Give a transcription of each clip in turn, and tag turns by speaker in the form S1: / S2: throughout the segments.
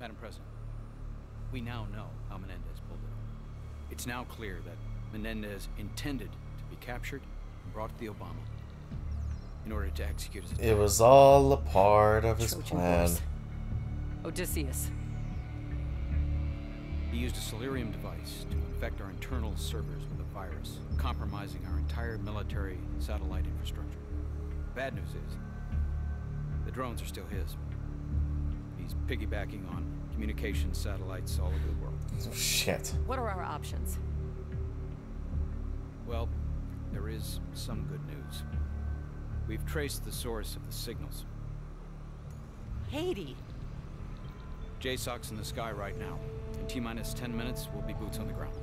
S1: Madam President, we now know how Menendez pulled it off. It's now clear that Menendez intended to be captured and brought to the Obama in order to execute his attack.
S2: It was all a part of his
S3: Trojan
S2: plan.
S3: horse. Odysseus.
S1: He used a Celerium device to infect our internal servers with a virus, compromising our entire military satellite infrastructure. Bad news is, the drones are still his. He's piggybacking on communication satellites all over the world.
S2: Oh, shit.
S3: What are our options?
S1: Well, there is some good news. We've traced the source of the signals.
S3: Haiti.
S1: JSOC's in the sky right now. In T-minus 10 minutes, we'll be boots on the ground.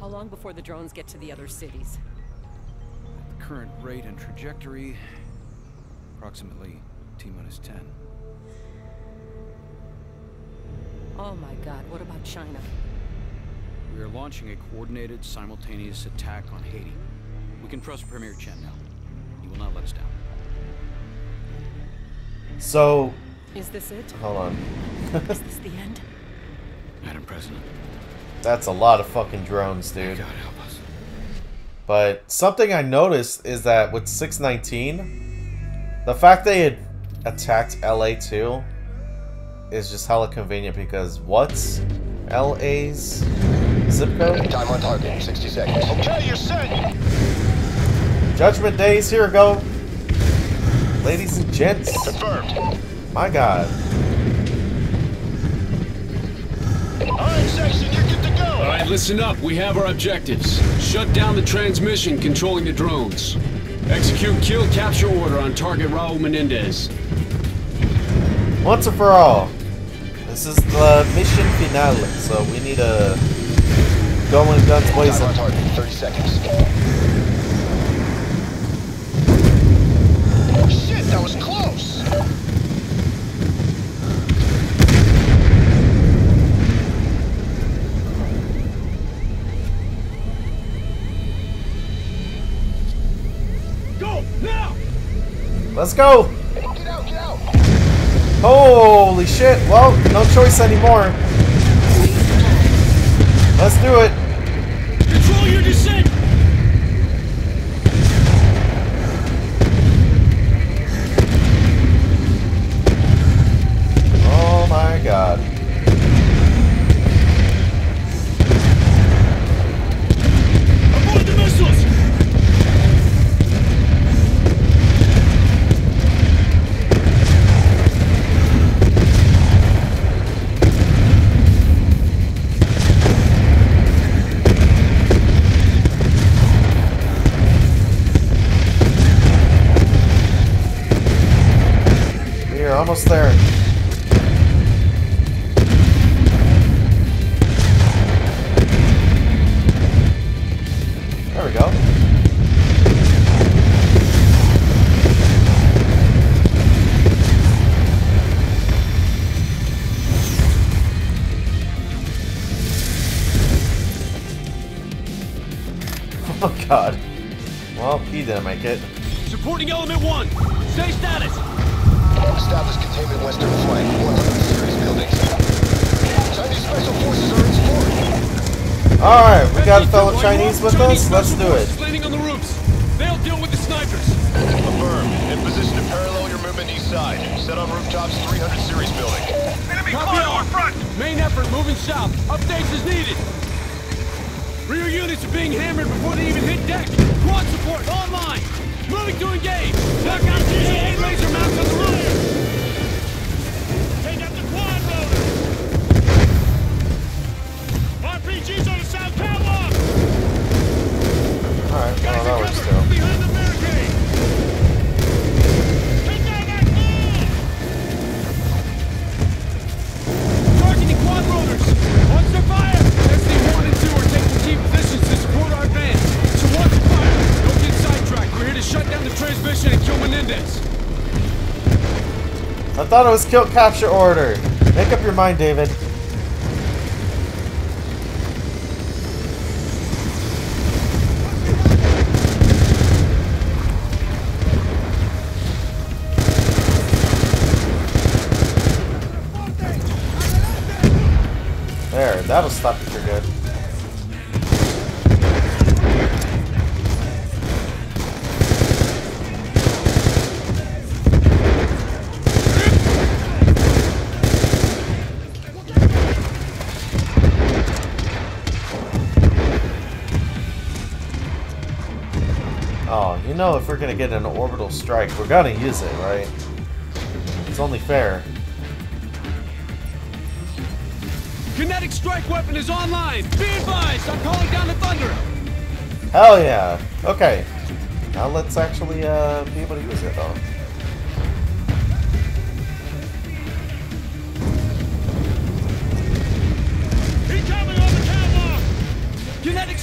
S3: How long before the drones get to the other cities?
S1: At the current rate and trajectory, approximately T-minus 10.
S3: Oh my god, what about China?
S1: We are launching a coordinated, simultaneous attack on Haiti. We can trust Premier Chen now. He will not let us down.
S2: So,
S3: Is this it?
S2: hold on.
S3: Is this the end?
S1: Madam President,
S2: That's a lot of fucking drones, dude.
S1: God help us.
S2: But something I noticed is that with 619, the fact they had attacked LA too is just hella convenient because what's LA's zip code?
S4: Time on target, 60 seconds. Okay, you're set.
S2: Judgment Days, here we go. Ladies and gents,
S4: Confirmed.
S2: my god.
S4: All right, section, you're good to go.
S5: All right, listen up. We have our objectives. Shut down the transmission controlling the drones. Execute kill capture order on target Raul Menendez.
S2: Once and for all, this is the mission finale, so we need to go in guns
S4: Time
S2: blazing.
S4: on target, 30 seconds. Oh shit, that was close.
S5: Go now!
S2: Let's go! Holy shit! Well, no choice anymore. Let's do it. Didn't make it.
S5: Supporting element one. Stay status.
S4: Established containment western flank, 100 series buildings. Chinese special forces are in support.
S2: Alright, we got
S5: a
S2: fellow Chinese with
S5: Chinese
S2: us. Let's do it.
S5: Landing on the roofs. They'll deal with the snipers.
S4: Affirmed. In position to parallel your movement east side. Set on rooftops, 300 series building.
S5: Enemy Copy all. Main effort moving south. Updates as needed. Rear units are being hammered before they even hit deck. Quad support online. Moving to engage. Knock out GA laser mounts on the roof. Take out the quad rotor. RPGs on the south catwalk.
S2: Alright, well, that works too. Thought it was kill capture order. Make up your mind, David. You know if we're gonna get an orbital strike, we're gonna use it, right? It's only fair.
S5: Kinetic strike weapon is online. Be advised, I'm calling down the thunder.
S2: Hell yeah. Okay. Now let's actually uh, be able to use it though.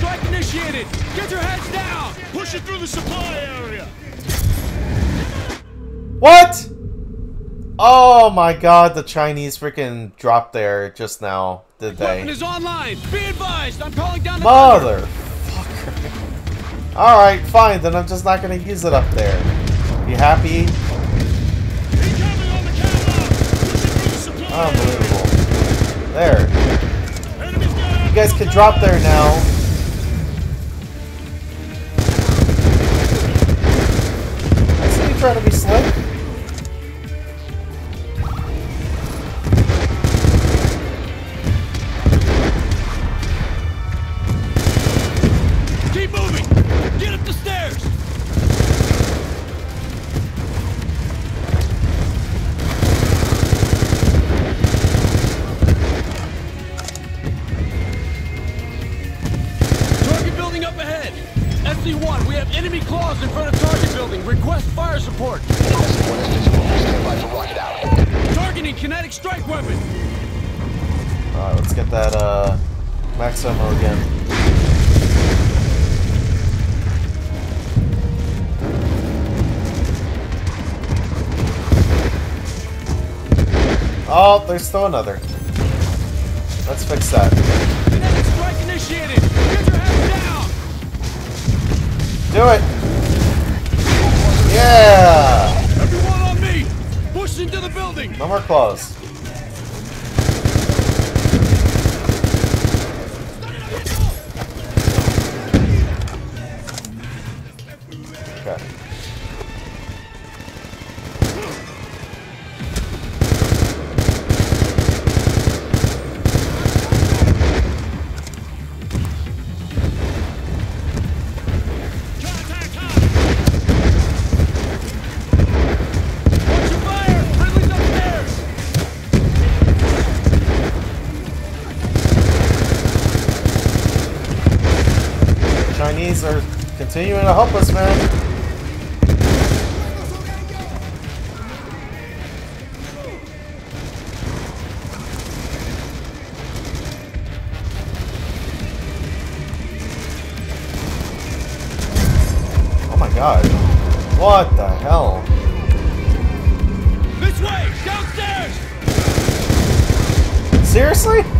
S5: Strike initiated. Get your heads down. Push it through the supply area.
S2: What? Oh my god, the Chinese freaking dropped there just now, did
S5: Weapon
S2: they?
S5: is online. Be advised, I'm calling down the.
S2: Motherfucker. Alright, fine, then I'm just not gonna use it up there. You happy?
S5: Incoming on the catwalk. Push it through the supply
S2: Unbelievable. There.
S5: area. Enemies got
S2: You guys can drop there now. Trying to be slick.
S5: Fire support.
S4: SC-1 is visible. Stand by for rocket out.
S5: Targeting kinetic strike weapon.
S2: Alright, let's get that uh, max ammo again. Oh, there's still another. Let's fix that.
S5: Kinetic strike initiated. Get your heads down.
S2: Do it! Yeah!
S5: Everyone on me. Push into the building.
S2: No more claws. To help us, man. Oh my god. What the hell?
S5: This way. Downstairs.
S2: Seriously?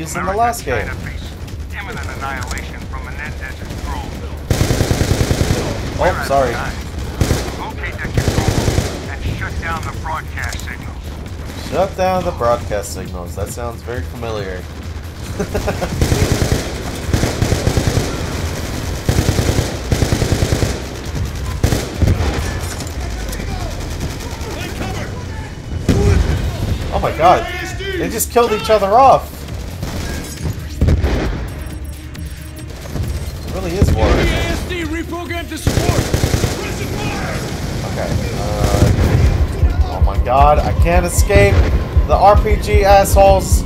S2: Used in the last game.
S6: China face imminent annihilation from Menendez's drone.
S2: Oh, sorry.
S6: Locate the control and shut down the broadcast signals.
S2: Shut down the broadcast signals. That sounds very familiar. Oh my god. They just killed each other off. Can't escape the RPG assholes.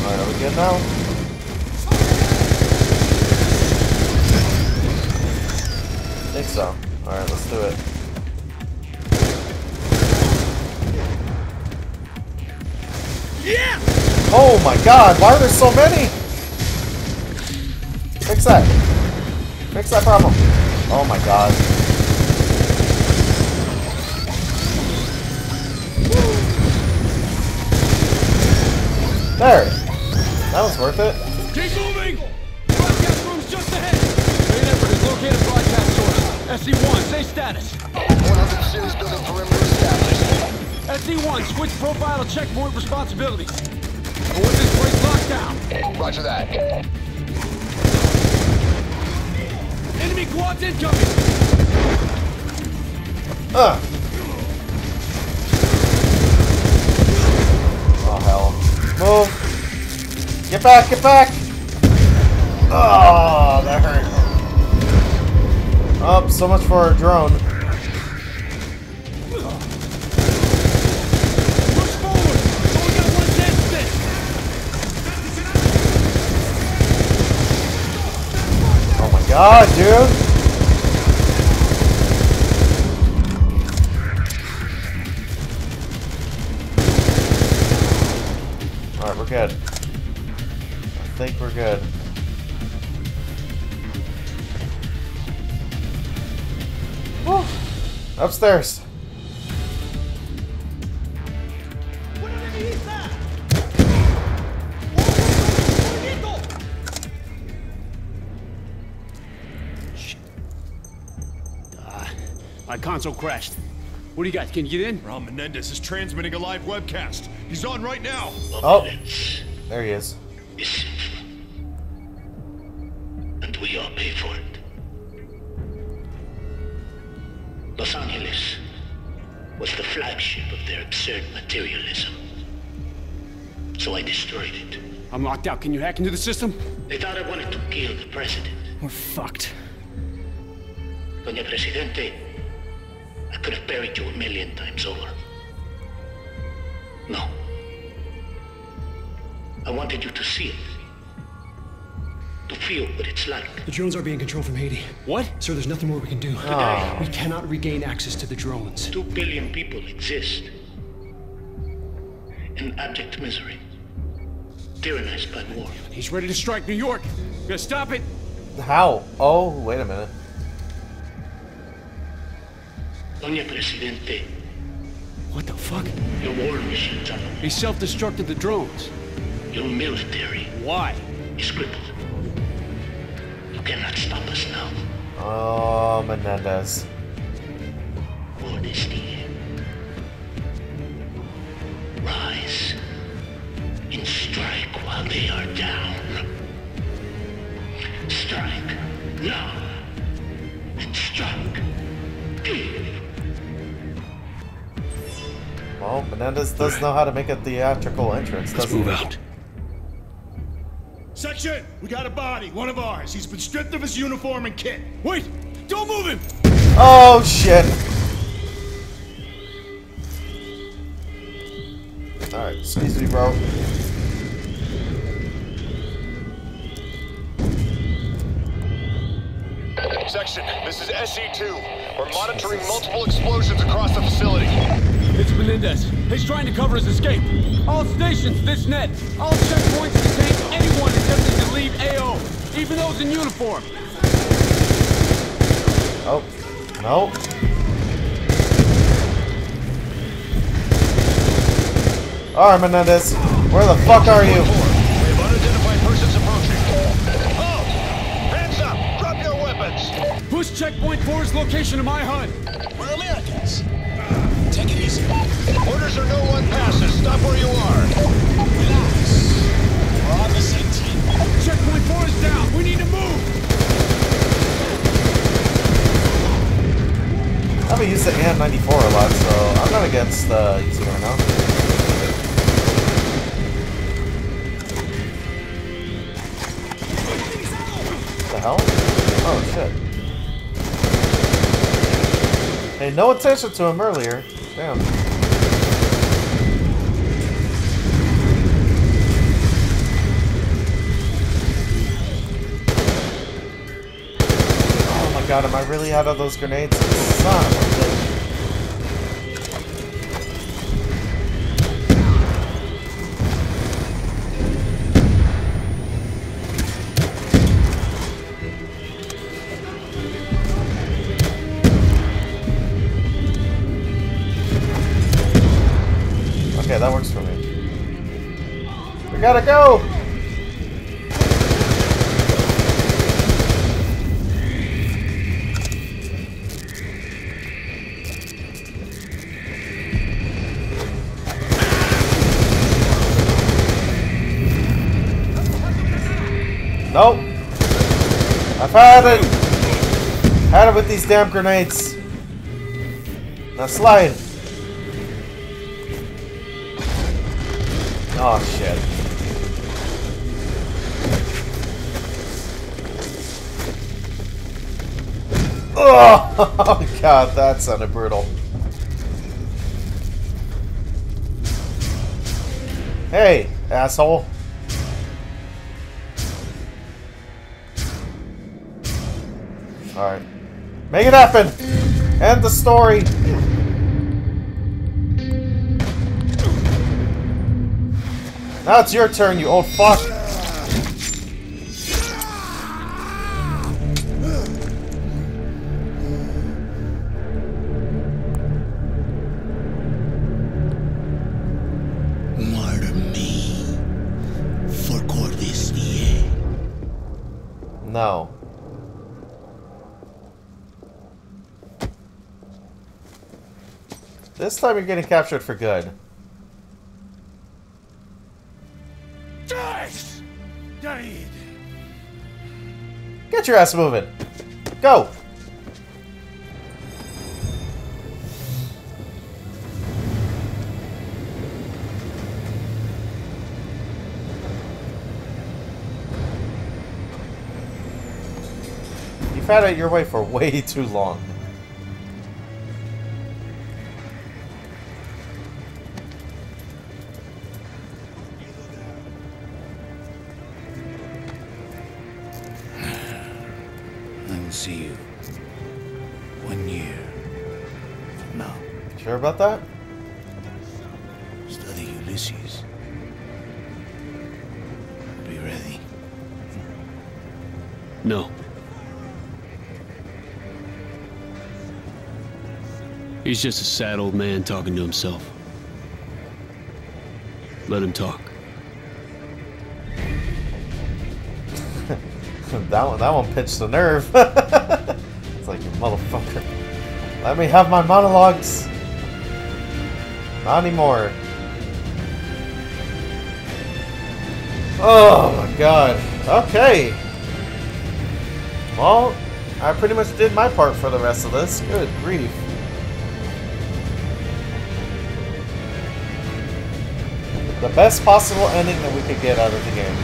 S2: Alright, are we good now? I think so. Alright, let's do it.
S5: Yeah.
S2: Oh my god, why are there so many? Fix that. Fix that problem. Oh my god. There. That was worth it.
S5: Keep moving! Broadcast room's just ahead! Main effort has located broadcast source. SC-1, say status.
S4: 100 series building perimeter established.
S5: SC-1, switch profile to checkpoint responsibilities. I want this place locked down.
S4: Roger that.
S5: Enemy quads incoming!
S2: Ugh. Oh hell. Move. Get back, get back! Oh, that hurt. Oh, so much for our drone. God, dude! Alright, we're good. I think we're good. Whew. Upstairs.
S5: My console crashed. What do you got? Can you get in?
S7: Raul Menendez is transmitting a live webcast. He's on right now.
S2: Oh, there he is.
S8: is sinful. And we all pay for it. Los Angeles was the flagship of their absurd materialism. So I destroyed it.
S5: I'm locked out. Can you hack into the system?
S8: They thought I wanted to kill the president.
S5: We're fucked.
S8: Doña Presidente, I could have buried you a million times over. No. I wanted you to see it. To feel what it's like.
S9: The drones are being controlled from Haiti.
S5: What?
S9: Sir, there's nothing more we can do.
S2: Oh.
S9: We cannot regain access to the drones.
S8: Two billion people exist in abject misery, tyrannized by war.
S5: He's ready to strike New York. Gonna stop it.
S2: How? Oh, wait a minute.
S8: Doña Presidente,
S5: What the fuck?
S8: your war machines are
S5: He self-destructed the drones.
S8: your military
S5: Why?
S8: is crippled. You cannot stop us now.
S2: Oh, Menendez.
S8: War is the end. Rise and strike while they are down. Strike now
S2: Well, Menendez does know how to make a theatrical entrance, doesn't he?
S5: out.
S7: Section, we got a body, one of ours. He's been stripped of his uniform and kit.
S5: Wait! Don't move him!
S2: Oh, shit. Alright, excuse me, bro.
S4: Section, this is SE2. We're monitoring multiple explosions across the facility.
S5: It's Menendez. He's trying to cover his escape. All stations, this net. All checkpoints contain anyone attempting to leave AO, even those in uniform.
S2: Oh, no. Alright, Menendez. Where the fuck are you?
S4: We have unidentified persons approaching. Oh! Hands up! Drop your weapons!
S5: Push checkpoint for his location to my HUD.
S4: Stop where you are. Relax. We're on the same team.
S5: Checkpoint four is down. We need to move.
S2: I haven't used the AN-94 a lot, so I'm not against uh, using it right now. the hell? Oh, shit. Hey, no attention to him earlier. Damn. got. I really had all those grenades. Son of a bitch. Okay, that works for me. We gotta go! Had it with these damn grenades. Now slide. Oh shit. Oh god, that sounded brutal. Hey, asshole. Alright. Make it happen! End the story! Now it's your turn, you old fuck!
S8: Murder me for Corvus VA.
S2: No. This time you're getting captured for good.
S7: Died!
S2: Get your ass moving. Go! You've had it your way for way too long.
S8: See you one year from now.
S2: Sure about that?
S8: Study Ulysses. Be ready.
S9: No. He's just a sad old man talking to himself. Let him talk.
S2: that one, that one pinched the nerve. motherfucker. Let me have my monologues. Not anymore. Oh my god. Okay. Well, I pretty much did my part for the rest of this. Good grief. The best possible ending that we could get out of the game.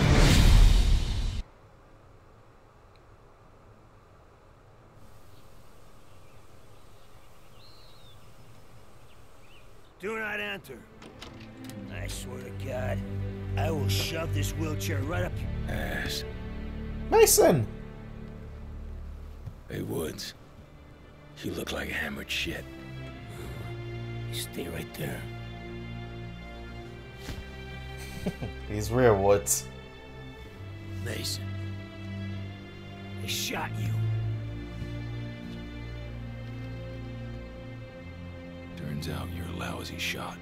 S10: Shove right up your ass.
S2: Mason!
S10: Hey, Woods. You look like hammered shit. You stay right there.
S2: These real, woods.
S10: Mason. They shot you.
S11: Turns out you're a lousy shot.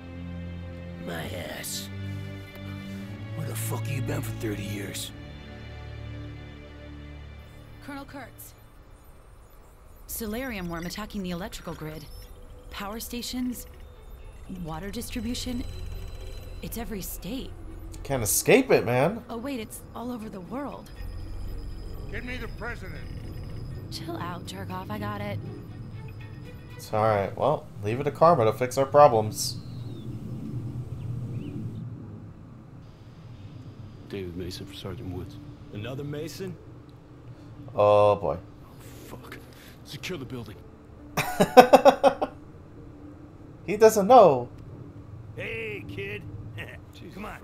S10: My ass. Where the fuck you been for 30 years?
S12: Colonel Kurtz. Celerium worm attacking the electrical grid. Power stations, water distribution. It's every state.
S2: Can't escape it, man.
S12: Oh, wait, it's all over the world.
S7: Get me the president.
S12: Chill out, jerk off. I got it.
S2: It's alright. Well, leave it to Karma to fix our problems.
S9: David Mason for Sergeant Woods.
S10: Another Mason?
S2: Oh boy.
S9: Fuck. Secure the building.
S2: He doesn't know.
S10: Hey, kid. Come on.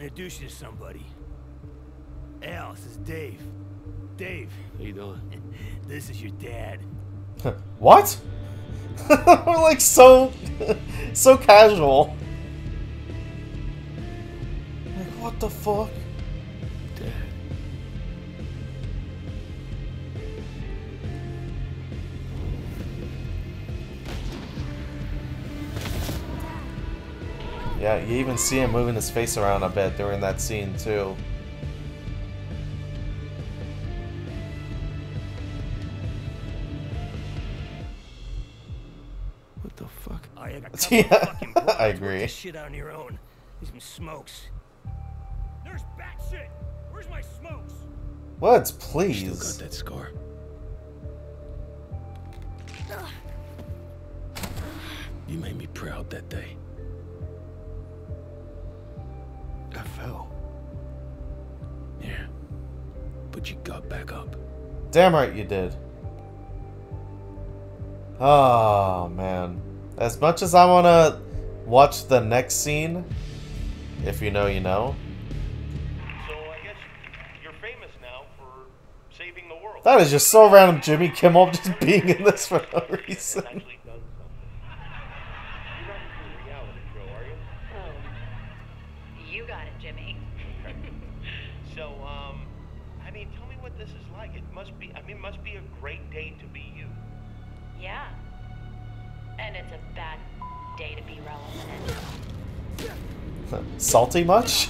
S10: Introduce you to somebody. Al, this is Dave. Dave.
S9: How you doing?
S10: This is your dad.
S2: what? We're like so, so casual. Like what the fuck? Yeah, you even see him moving his face around a bit during that scene too. Yeah,
S10: of fucking broads
S2: I agree.
S10: this shit on your own. Need some smokes. There's bat shit. Where's my smokes?
S2: Woods,
S11: Still
S2: please.
S11: got that scar. You made me proud that day. I fell. Yeah. But you got back up.
S2: Damn right you did. Oh man. As much as I wanna watch the next scene, if you know you know.
S13: So I guess you're famous now for saving the world.
S2: That is just so random, Jimmy Kimmel just being in this for no reason. Salty much?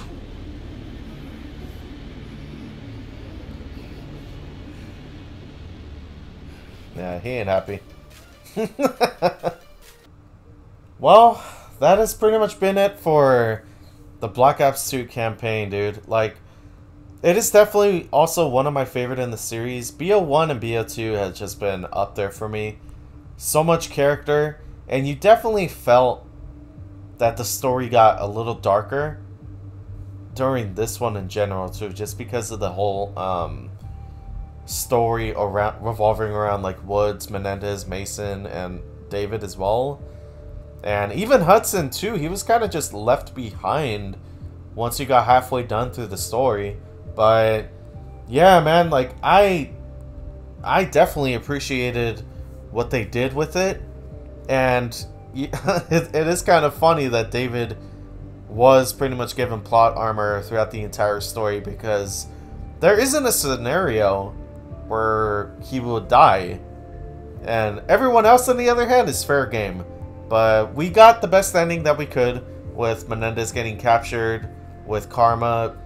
S2: Yeah, he ain't happy. well, that has pretty much been it for the Black Ops 2 campaign, dude. Like, it is definitely also one of my favorite in the series. BO1 and BO2 has just been up there for me. So much character, and you definitely felt that the story got a little darker during this one in general too, just because of the whole um, story around revolving around like Woods, Menendez, Mason, and David as well, and even Hudson too. He was kind of just left behind once you got halfway done through the story. But yeah, man, like I, I definitely appreciated what they did with it, and it, it is kind of funny that David was pretty much given plot armor throughout the entire story because there isn't a scenario where he will die. And everyone else, on the other hand, is fair game. But we got the best ending that we could with Menendez getting captured, with Karma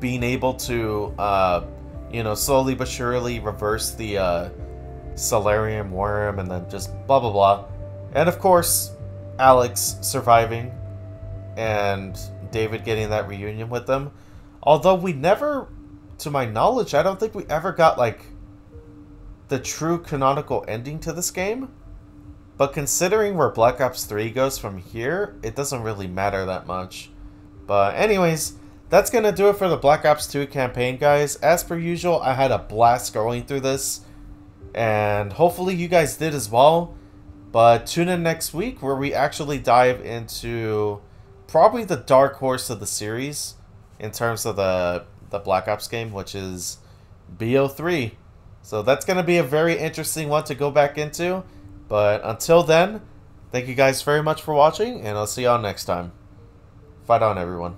S2: being able to, uh, you know, slowly but surely reverse the uh, Celerium worm, and then just blah blah blah. And of course, Alex surviving and David getting that reunion with them. Although we never, to my knowledge, I don't think we ever got like the true canonical ending to this game. But considering where Black Ops 3 goes from here, it doesn't really matter that much. But anyways, that's going to do it for the Black Ops 2 campaign, guys. As per usual, I had a blast going through this. And hopefully you guys did as well. But tune in next week where we actually dive into probably the dark horse of the series in terms of the the Black Ops game, which is BO3. So that's going to be a very interesting one to go back into. But until then, thank you guys very much for watching, and I'll see y'all next time. Fight on, everyone.